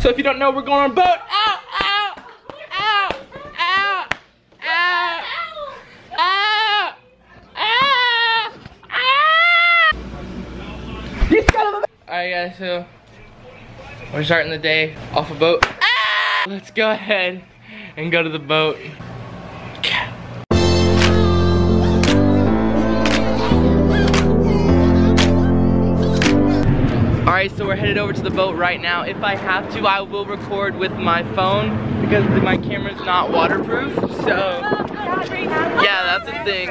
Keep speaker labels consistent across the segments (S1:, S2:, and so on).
S1: So if you don't know, we're going on a boat. Ow, ow, ow, ow, ow, ow, ow, ow. You son of a- Alright guys, so we're starting the day off a boat. Ah! Let's go ahead and go to the boat. Alright, so we're headed over to the boat right now. If I have to, I will record with my phone because my camera's not waterproof. So, oh, yeah, that's a thing.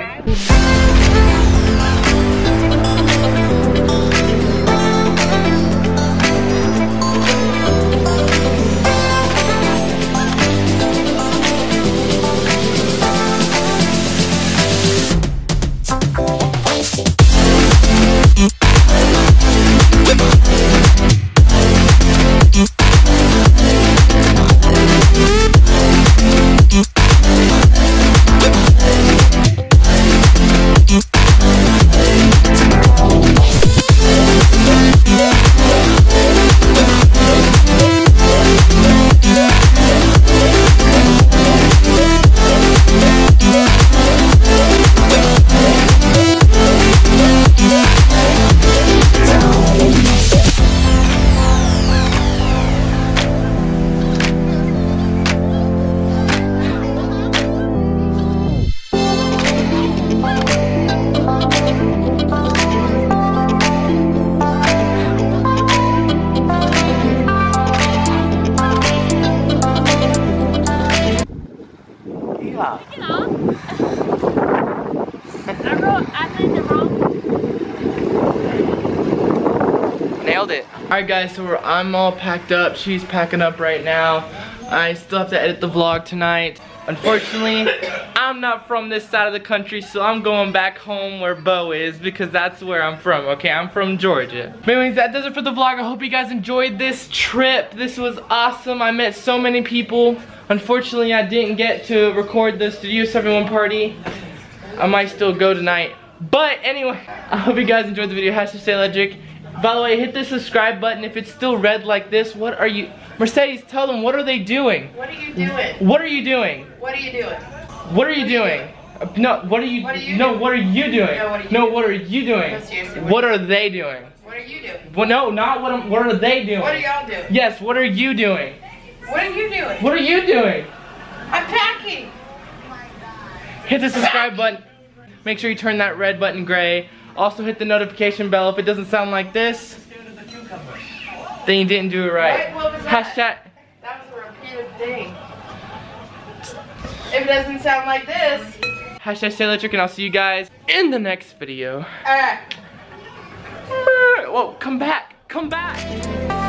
S1: Yeah. Nailed it. Alright guys, so we're, I'm all packed up. She's packing up right now. I still have to edit the vlog tonight. Unfortunately, I'm not from this side of the country, so I'm going back home where Bo is because that's where I'm from, okay? I'm from Georgia. Anyways, that does it for the vlog. I hope you guys enjoyed this trip. This was awesome. I met so many people. Unfortunately, I didn't get to record the Studio 71 party. I might still go tonight. But anyway, I hope you guys enjoyed the video. Hashtag stay electric. By the way, hit the subscribe button if it's still red like this. What are you, Mercedes, tell them, what are they doing?
S2: What are you doing?
S1: What are you doing?
S2: What are you doing?
S1: What are you doing? Uh, No, what are you,
S2: What are you
S1: no,
S2: doing?
S1: what are you doing?
S2: No, what are you
S1: No,
S2: doing?
S1: what are you doing?
S2: No, seriously, what
S1: What are they doing?
S2: What are you doing?
S1: Well, no, not what, am- what are they doing?
S2: What are y'all doing?
S1: Yes, what are you doing?
S2: What are you doing?
S1: What are you doing?
S2: I'm packing.
S1: hit the subscribe button. Make sure you turn that red button gray. Also hit the notification bell if it doesn't sound like this. Then you didn't do it right.
S2: What? What was?
S1: Hashtag.
S2: That was a repeated thing. If it doesn't sound like this,
S1: Hashtag stay electric and I'll see you guys in the next video.
S2: alright.
S1: Whoa, come back. Come back.